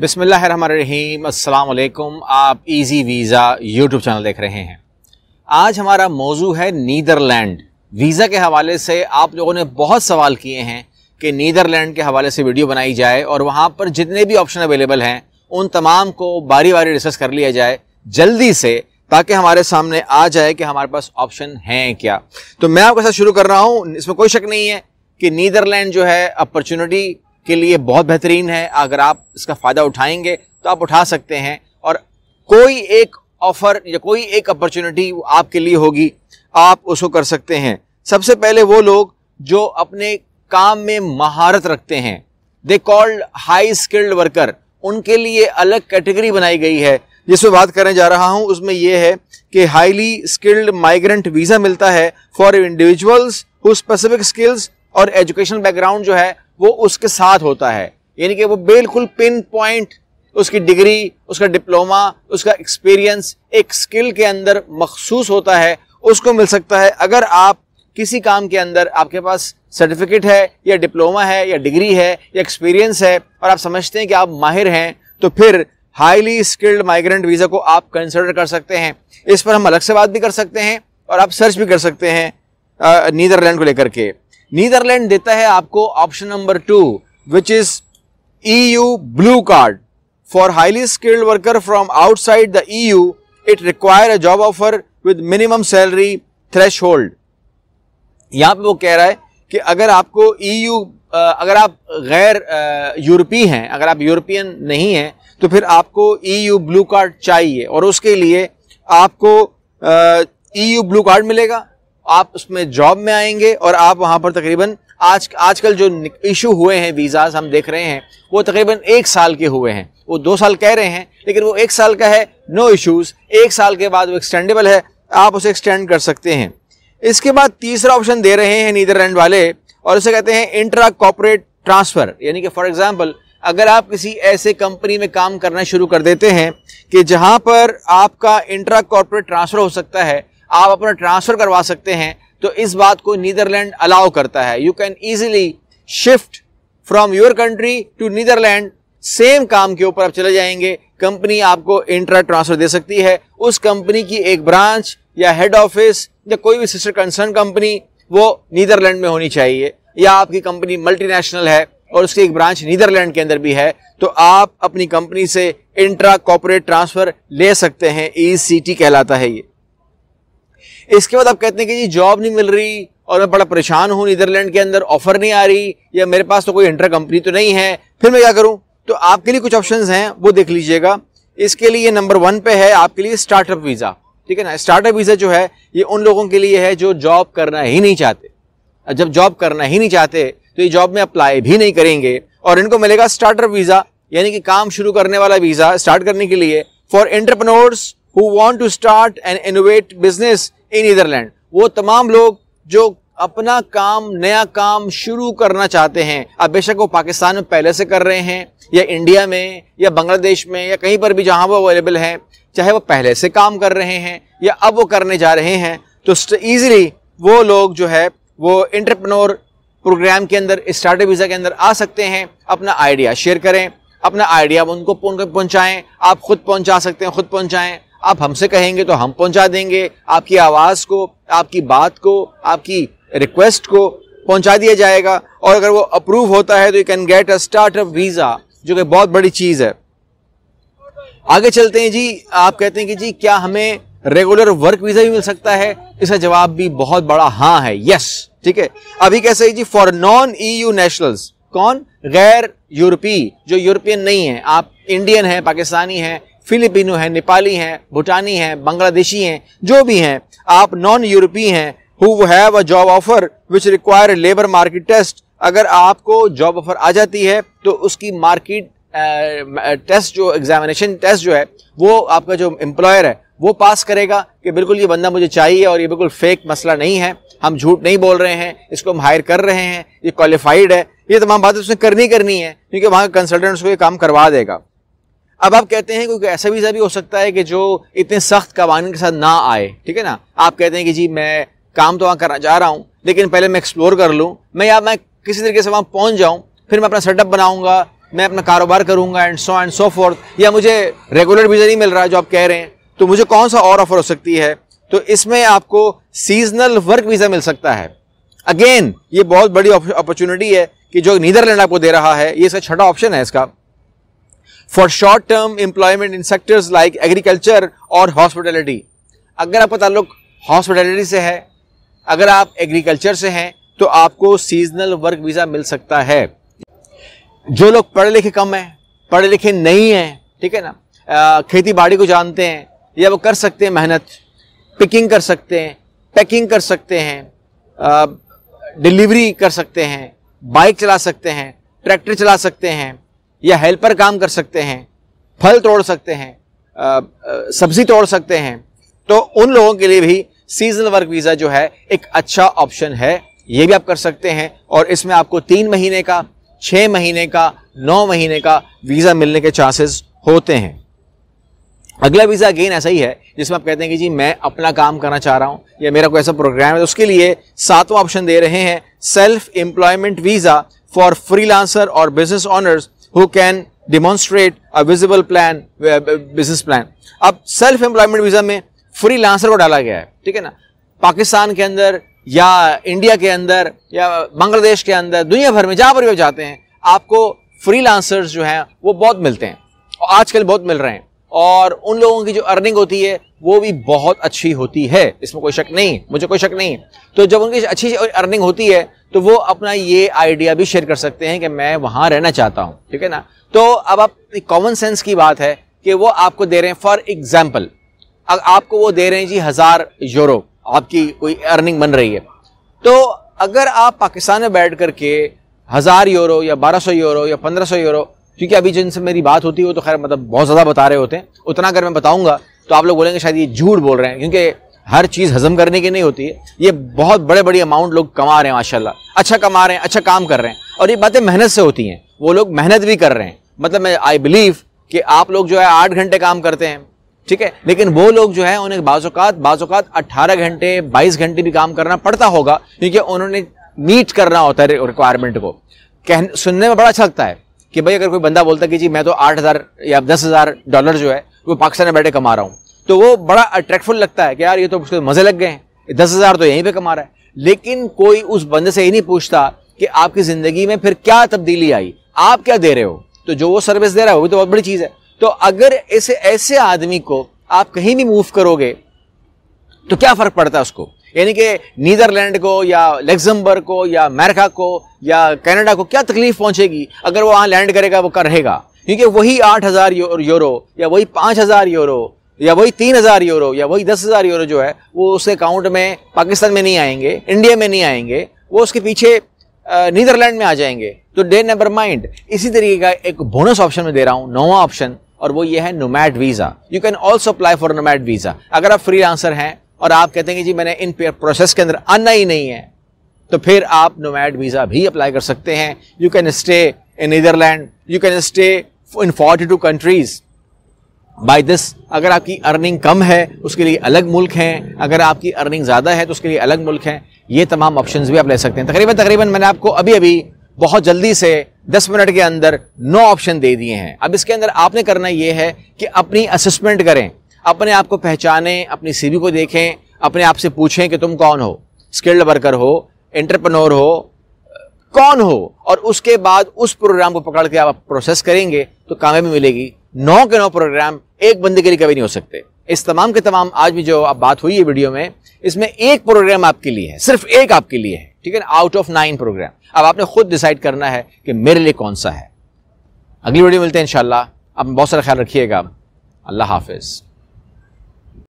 बिसमीम अस्सलाम आप इजी वीज़ा यूट्यूब चैनल देख रहे हैं। आज हमारा मौजू है नीदरलैंड। वीज़ा के हवाले से आप लोगों ने बहुत सवाल किए हैं कि नीदरलैंड के हवाले से वीडियो बनाई जाए और वहाँ पर जितने भी ऑप्शन अवेलेबल हैं, उन तमाम को बारी बारी डिस्कस कर लिया जाए जल्दी से, ताकि हमारे सामने आ जाए कि हमारे पास ऑप्शन हैं क्या। तो मैं आपके साथ शुरू कर रहा हूँ। इसमें कोई शक नहीं है कि नीदरलैंड जो है अपॉर्चुनिटी के लिए बहुत बेहतरीन है। अगर आप इसका फ़ायदा उठाएँगे तो आप उठा सकते हैं। और कोई एक ऑफ़र या कोई एक अपॉर्चुनिटी आपके लिए होगी, आप उसको कर सकते हैं। सबसे पहले वो लोग जो अपने काम में महारत रखते हैं they called high skilled worker उनके लिए अलग कैटेगरी बनाई गई है। जिसमें बात करने जा रहा हूँ, उसमें यह है कि हाईली स्किल्ड माइग्रेंट वीज़ा मिलता है for individuals who specific skills और एजुकेशन बैकग्राउंड जो है वो उसके साथ होता है। यानी कि वो बिल्कुल पिन पॉइंट उसकी डिग्री उसका डिप्लोमा उसका एक्सपीरियंस एक स्किल के अंदर मखसूस होता है, उसको मिल सकता है। अगर आप किसी काम के अंदर आपके पास सर्टिफिकेट है, या डिप्लोमा है, या डिग्री है, या एक्सपीरियंस है, और आप समझते हैं कि आप माहिर हैं तो फिर हाईली स्किल्ड माइग्रेंट वीज़ा को आप कंसिडर कर सकते हैं। इस पर हम अलग से बात भी कर सकते हैं, और आप सर्च भी कर सकते हैं नीदरलैंड को लेकर के। नीदरलैंड देता है आपको option number two which is EU blue card for highly skilled worker from outside the EU it require a job offer with minimum salary threshold यहाँ पर वो कह रहा है कि अगर आपको ईयू अगर आप गैर यूरोपीय हैं, अगर आप यूरोपियन नहीं हैं तो फिर आपको ईयू ब्लू कार्ड चाहिए और उसके लिए आपको ईयू ब्लू कार्ड मिलेगा। आप उसमें जॉब में आएँगे और आप वहाँ पर तकरीबन आज, आजकल जो इशू हुए हैं वीज़ाज हम देख रहे हैं, वो तकरीबन एक साल के हुए हैं। वो दो साल कह रहे हैं, लेकिन वो एक साल का है नो इश्यूज़ एक साल के बाद वो एक्सटेंडेबल है, आप उसे एक्सटेंड कर सकते हैं। इसके बाद तीसरा ऑप्शन दे रहे हैं नीदरलैंड वाले, और उसे कहते हैं इंट्रा कॉपरेट ट्रांसफ़र यानी कि फॉर एग्ज़ाम्पल अगर आप किसी ऐसे कंपनी में काम करना शुरू कर देते हैं कि जहाँ पर आपका इंट्रा कॉर्पोरेट ट्रांसफ़र हो सकता है आप अपना ट्रांसफ़र करवा सकते हैं तो इस बात को नीदरलैंड अलाउ करता है। You can easily shift from your country to Netherland same काम के ऊपर आप चले जाएँगे कंपनी आपको इंट्रा ट्रांसफ़र दे सकती है। उस कंपनी की एक ब्रांच या हेड ऑफ़िस या कोई भी सिस्टर कंसर्न कंपनी वो नीदरलैंड में होनी चाहिए। या आपकी कंपनी मल्टीनेशनल है और उसकी एक ब्रांच नीदरलैंड के अंदर भी है तो आप अपनी कंपनी से इंट्रा कॉपोरेट ट्रांसफ़र ले सकते हैं। ई e कहलाता है ये। इसके बाद आप कहते हैं कि जी जॉब नहीं मिल रही और मैं बड़ा परेशान हूँ नीदरलैंड के अंदर ऑफ़र नहीं आ रही या मेरे पास तो कोई इंटर कंपनी तो नहीं है, फिर मैं क्या करूँ? तो आपके लिए कुछ ऑप्शंस हैं, वो देख लीजिएगा। इसके लिए नंबर वन पे है आपके लिए स्टार्टअप वीज़ा ठीक है ना? स्टार्टअप वीज़ा जो है, ये उन लोगों के लिए है जो जॉब करना ही नहीं चाहते। जब जॉब करना ही नहीं चाहते तो ये जॉब में अप्लाई भी नहीं करेंगे और इनको मिलेगा स्टार्टअप वीज़ा यानी कि काम शुरू करने वाला वीज़ा स्टार्ट करने के लिए for entrepreneurs who want to start and innovate business in Netherland वो तमाम लोग जो अपना काम, नया काम शुरू करना चाहते हैं, अब बेशक वो पाकिस्तान में पहले से कर रहे हैं, या इंडिया में, या बांग्लादेश में, या कहीं पर भी जहाँ वो अवेलेबल हैं, चाहे वो पहले से काम कर रहे हैं, या अब वो करने जा रहे हैं तो ईजिली वो लोग जो है, वो इंटरप्रनोर प्रोग्राम के अंदर स्टार्टअप वीज़ा के अंदर आ सकते हैं, अपना आइडिया शेयर करें, अपना आइडिया उनको पहुंचाएँ, आप खुद पहुँचा सकते हैं, खुद पहुंचाएँ आप हमसे कहेंगे तो हम पहुँचा देंगे। आपकी आवाज़ को, आपकी बात को, आपकी रिक्वेस्ट को पहुँचा दिया जाएगा। और अगर वो अप्रूव होता है तो you can get a startup visa जो कि बहुत बड़ी चीज़ है। आगे चलते हैं जी। आप कहते हैं कि जी, क्या हमें रेगुलर वर्क वीज़ा भी मिल सकता है? इसका जवाब भी बहुत बड़ा हाँ है। यस ठीक है। अभी कैसे है जी? फॉर नॉन ईयू नेशनल्स कौन? गैर यूरोपीय जो यूरोपियन नहीं है। आप इंडियन हैं, पाकिस्तानी हैं फिलिपिनो हैं, नेपाली हैं, भूटानी हैं, बांग्लादेशी हैं, जो भी हैं, आप नॉन यूरोपीय हैं who have a job offer which require labour market test अगर आपको जॉब ऑफ़र आ जाती है तो उसकी मार्केट टेस्ट जो एग्जामिनेशन टेस्ट जो है, वो आपका जो एम्प्लॉयर है, वो पास करेगा कि बिल्कुल ये बंदा मुझे चाहिए और ये बिल्कुल फेक मसला नहीं है, हम झूठ नहीं बोल रहे हैं, इसको हम हायर कर रहे हैं, ये क्वालिफाइड है, ये तमाम बातें उसने करनी करनी है, क्योंकि वहाँ कंसल्टेंट उसको ये काम करवा देगा। अब आप कहते हैं क्योंकि ऐसा वीज़ा भी हो सकता है कि जो इतने सख्त कवानीन के साथ ना आए, ठीक है ना? आप कहते हैं कि जी, मैं काम तो वहाँ करना जा रहा हूँ, लेकिन पहले मैं एक्सप्लोर कर लूँ, मैं या मैं किसी तरीके से वहाँ पहुँच जाऊँ, फिर मैं अपना सेटअप बनाऊँगा, मैं अपना कारोबार करूँगा and so and so forth या मुझे रेगुलर वीज़ा नहीं मिल रहा है जो आप कह रहे हैं तो मुझे कौन सा और ऑफ़र हो सकती है? तो इसमें आपको सीजनल वर्क वीज़ा मिल सकता है। अगेन ये बहुत बड़ी अपॉर्चुनिटी है कि जो नीदरलैंड आपको दे रहा है, ये इसका छठा ऑप्शन है इसका। For short term employment in sectors like agriculture और हॉस्पिटलिटी अगर आपका ताल्लुक हॉस्पिटलिटी से है, अगर आप एग्रीकल्चर से हैं तो आपको सीजनल वर्क वीज़ा मिल सकता है। जो लोग पढ़े लिखे कम हैं पढ़े लिखे नहीं हैं, ठीक है ना? खेती बाड़ी को जानते हैं, या वो कर सकते हैं मेहनत पिकिंग कर सकते हैं पैकिंग कर सकते हैं डिलीवरी कर सकते हैं बाइक चला सकते हैं ट्रैक्टर चला सकते हैं या हेल्पर काम कर सकते हैं, फल तोड़ सकते हैं सब्ज़ी तोड़ सकते हैं तो उन लोगों के लिए भी सीजनल वर्क वीज़ा जो है एक अच्छा ऑप्शन है, ये भी आप कर सकते हैं और इसमें आपको तीन महीने का छः महीने का, नौ महीने का वीज़ा मिलने के चांसेस होते हैं। अगला वीज़ा अगेन ऐसा ही है, जिसमें आप कहते हैं कि जी मैं अपना काम करना चाह रहा हूँ, या मेरा कोई ऐसा प्रोग्राम है तो उसके लिए सातवां ऑप्शन दे रहे हैं self employment visa for freelancer और business owners who can demonstrate a visible plan business plan अब सेल्फ एम्प्लॉयमेंट वीज़ा में फ्रीलांसर को डाला गया है, ठीक है ना? पाकिस्तान के अंदर या इंडिया के अंदर या बांग्लादेश के अंदर, दुनिया भर में जहाँ पर भी जाते हैं, आपको फ्रीलांसर्स जो हैं, वो बहुत मिलते हैं और आजकल बहुत मिल रहे हैं। और उन लोगों की जो अर्निंग होती है, वो भी बहुत अच्छी होती है। इसमें कोई शक नहीं, मुझे कोई शक नहीं। तो जब उनकी अच्छी अर्निंग होती है तो वो अपना ये आइडिया भी शेयर कर सकते हैं कि मैं वहाँ रहना चाहता हूँ, ठीक है ना? तो अब आप कॉमन सेंस की बात है कि वो आपको दे रहे हैं फॉर एग्ज़ाम्पल आपको वो दे रहे हैं जी हज़ार यूरो आपकी कोई अर्निंग बन रही है। तो अगर आप पाकिस्तान में बैठ करके हज़ार यूरो या बारह सौ यूरो या पंद्रह सौ यूरो क्योंकि अभी जिनसे मेरी बात होती है, वो तो खैर मतलब बहुत ज़्यादा बता रहे होते हैं, उतना अगर मैं बताऊँगा तो आप लोग बोलेंगे शायद ये झूठ बोल रहे हैं, क्योंकि हर चीज़ हजम करने की नहीं होती है। ये बहुत बड़े बड़े अमाउंट लोग कमा रहे हैं, माशाल्लाह। अच्छा कमा रहे हैं अच्छा काम कर रहे हैं। और ये बातें मेहनत से होती हैं। वो लोग मेहनत भी कर रहे हैं। मतलब मैं आई बिलीव कि आप लोग जो है आठ घंटे काम करते हैं, ठीक है? लेकिन वो लोग जो है, उन्हें बाजोकात बाजोकात अट्ठारह घंटे, बाईस घंटे भी काम करना पड़ता होगा, क्योंकि उन्होंने मीट करना होता है रिक्वायरमेंट को। कह सुनने में बड़ा अच्छा लगता है कि भाई अगर कोई बंदा बोलता है कि जी, मैं तो आठ हज़ार या दस हज़ार डॉलर जो है, वो पाकिस्तान में बैठे कमा रहा हूँ। तो वो बड़ा अट्रैक्टफुल लगता है कि यार ये तो उसके मज़े लग गए हैं। दस हज़ार तो यहीं पे कमा रहा है। लेकिन कोई उस बंदे से ये नहीं पूछता कि आपकी ज़िंदगी में फिर क्या तब्दीली आई? आप क्या दे रहे हो? तो जो वो सर्विस दे रहा है, वो तो बहुत बड़ी चीज़ है। तो अगर ऐसे ऐसे आदमी को आप कहीं भी मूव करोगे तो क्या फ़र्क पड़ता है उसको? यानी कि नीदरलैंड को या लेग्जमबर्ग को या अमेरिका को या कनाडा को क्या तकलीफ़ पहुंचेगी? अगर वो वहाँ लैंड करेगा, वो कर रहेगा। क्योंकि वही आठ हज़ार यूरो या वही पाँच हज़ार यूरो या वही तीन हज़ार यूरो, या वही दस हज़ार यूरो जो है, वो उसके अकाउंट में पाकिस्तान में नहीं आएँगे, इंडिया में नहीं आएँगे, वो उसके पीछे नीदरलैंड में आ जाएँगे। तो डे नेवर माइंड इसी तरीके का एक बोनस ऑप्शन में दे रहा हूँ, नौवा ऑप्शन और वो ये है nomad visa you can also apply for nomad visa अगर आप फ्री आंसर हैं, और आप कहते हैं कि जी मैंने इन प्रोसेस के अंदर आना ही नहीं है तो फिर आप नोमैड वीज़ा भी अप्लाई कर सकते हैं. You can stay in Netherland you can stay in forty two countries by this अगर आपकी अर्निंग कम है, उसके लिए अलग मुल्क हैं। अगर आपकी अर्निंग ज़्यादा है तो उसके लिए अलग मुल्क हैं। ये तमाम ऑप्शंस भी आप ले सकते हैं। तकरीबन तकरीबन मैंने आपको अभी अभी बहुत जल्दी से 10 मिनट के अंदर नौ ऑप्शन दे दिए हैं। अब इसके अंदर आपने करना ये है कि अपनी असेसमेंट करें। अपने आप को पहचानें, अपनी सीवी को देखें, अपने आप से पूछें कि तुम कौन हो? स्किल्ड वर्कर हो एंटरप्रनोर हो, कौन हो? और उसके बाद उस प्रोग्राम को पकड़ के आप प्रोसेस करेंगे तो कामयाबी मिलेगी। नौ के नौ प्रोग्राम एक बंदे के लिए कभी नहीं हो सकते। इस तमाम के तमाम आज भी जो आप बात हुई है वीडियो में, इसमें एक प्रोग्राम आपके लिए है, सिर्फ़ एक आपके लिए है, ठीक है ना? आउट ऑफ़ नाइन प्रोग्राम अब आपने खुद डिसाइड करना है कि मेरे लिए कौन सा है। अगली वीडियो मिलते हैं इंशाल्लाह। आप बहुत सारा ख्याल रखिएगा। अल्लाह हाफिज़।